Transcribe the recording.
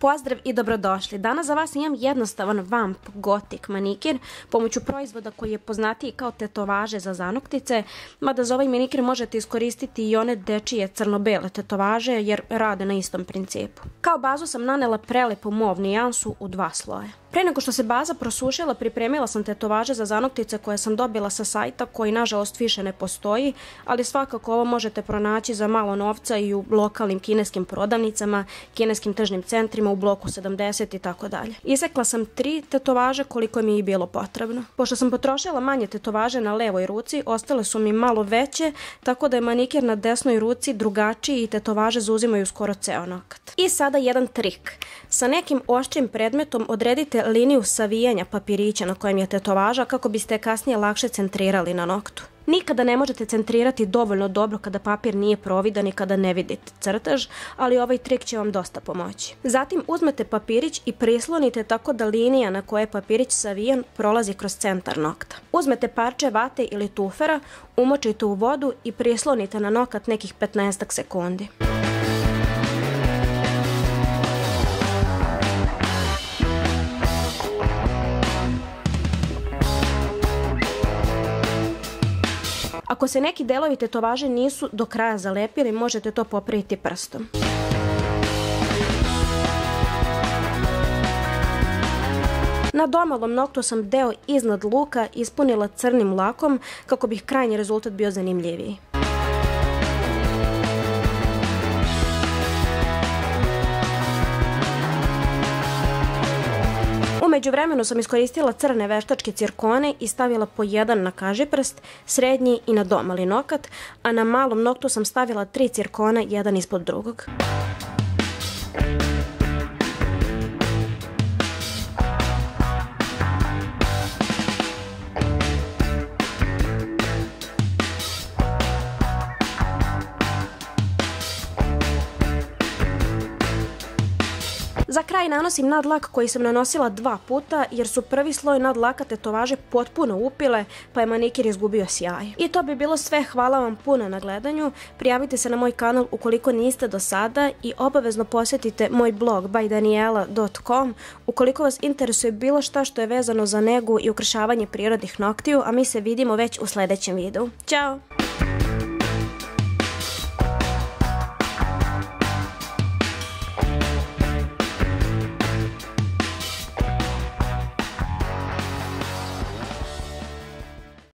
Pozdrav i dobrodošli. Danas za vas imam jednostavan vamp gotik manikir pomoću proizvoda koji je poznatiji kao tetovaže za zanoktice, mada za ovaj manikir možete iskoristiti i one dečije crno-bele tetovaže jer rade na istom principu. Kao bazu sam nanela prelepu mov nijansu u dva sloja. Pre nego što se baza prosušila, pripremila sam tetovaže za zanoktice koje sam dobila sa sajta koji nažalost više ne postoji, ali svakako ovo možete pronaći za malo novca i u lokalnim kineskim prodavnicama, kineskim tržnim centrima, u bloku 70 i tako dalje. Isekla sam tri tetovaže koliko mi je bilo potrebno. Pošto sam potrošila manje tetovaže na levoj ruci, ostale su mi malo veće, tako da je manikir na desnoj ruci drugačiji i tetovaže zauzimaju skoro ceo nokat. I sada jedan trik. Sa nekim oštrim predmetom odredite liniju savijanja papirića na kojem je tetovaža kako biste kasnije lakše centrirali na noktu. Nikada ne možete centrirati dovoljno dobro kada papir nije providan i kada ne vidite crtež, ali ovaj trik će vam dosta pomoći. Zatim uzmete papirić i prislonite tako da linija na kojoj je papirić savijan prolazi kroz centar nokta. Uzmete parče vate ili tufera, umočite u vodu i prislonite na nokat nekih 15 sekundi. Ako se neki delovi tetovaže nisu do kraja zalepili, možete to popraviti prstom. Na domalom noktu sam deo iznad luka ispunila crnim lakom kako bih krajnji rezultat bio zanimljiviji. Umeđu vremenu sam iskoristila crne veštačke cirkone i stavila po jedan na kažiprst, srednji i na domali nokat, a na malom noktu sam stavila tri cirkona jedan ispod drugog. Za kraj nanosim nadlak koji sam nanosila dva puta jer su prvi sloj nadlaka tetovaže potpuno upile pa je manikir izgubio sjaj. I to bi bilo sve, hvala vam puno na gledanju, prijavite se na moj kanal ukoliko niste do sada i obavezno posjetite moj blog bydaniela.com ukoliko vas interesuje bilo šta što je vezano za negu i ukršavanje prirodnih noktiju, a mi se vidimo već u sljedećem videu. Ćao!